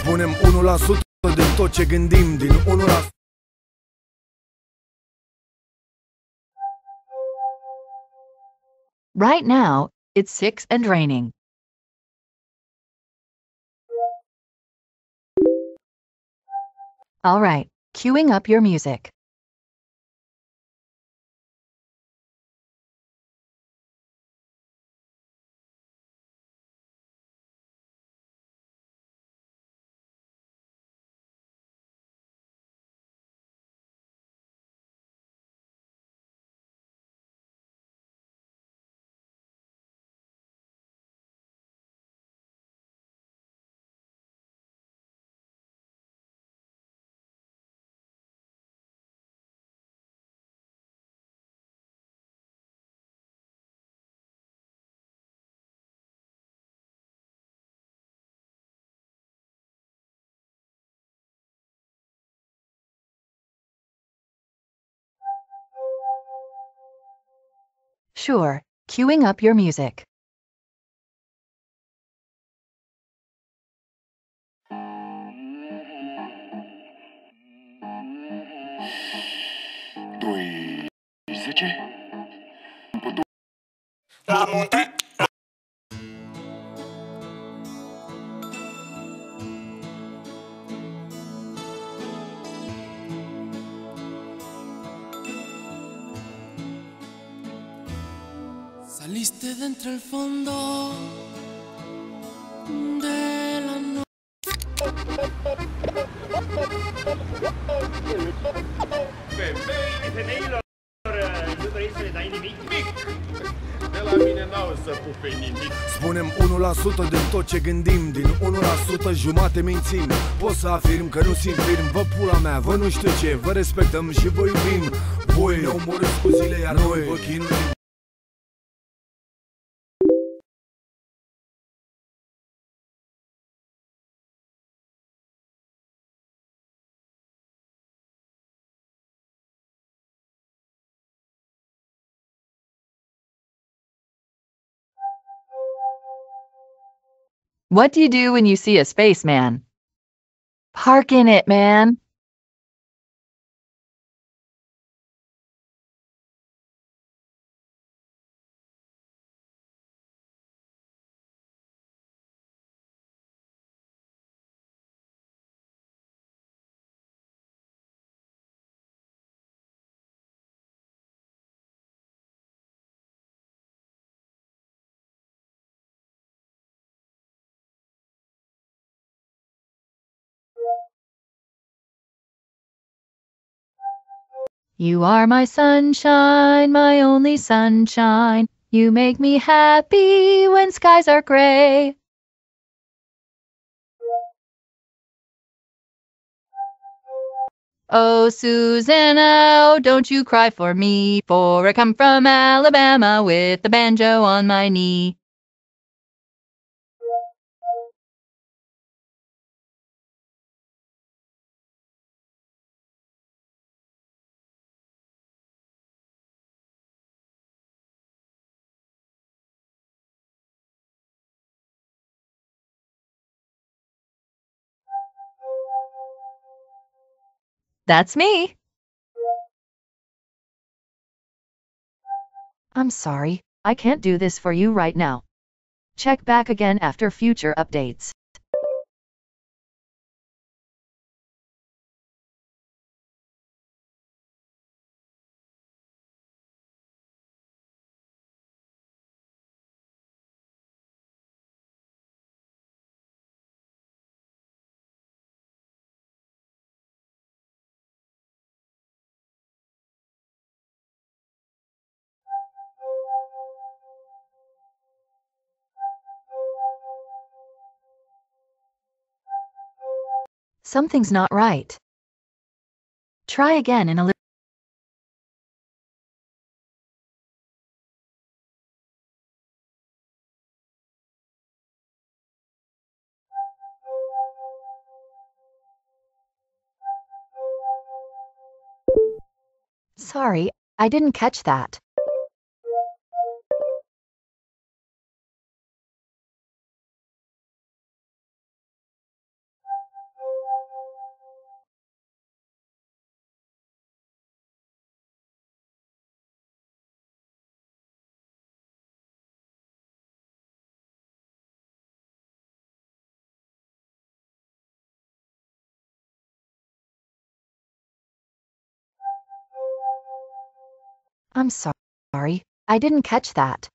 Spunem 1% din tot ce gândim Din 1% Right now, it's 6 and raining. All right, queuing up your music. Sure, queuing up your music. Saliste de entre el fondo de la noche. Femei, femeilor, nu vrei să le dai nimic? Nimic! De la mine n-au să pupe nimic. Spunem 1% din tot ce gândim Din 1% jumate mințim Pot să afirm că nu simt firm Vă pula mea, vă nu știu ce Vă respectăm și vă iubim Voi ne omorâți cu zile Iar noi vă chinuim What do you do when you see a spaceman? Park in it, man. You are my sunshine, my only sunshine. You make me happy when skies are gray. Oh, Susanna, oh, don't you cry for me, for I come from Alabama with the banjo on my knee. That's me. I'm sorry, I can't do this for you right now. Check back again after future updates. Something's not right. Try again in a little. Sorry, I didn't catch that. I'm so- sorry, I didn't catch that.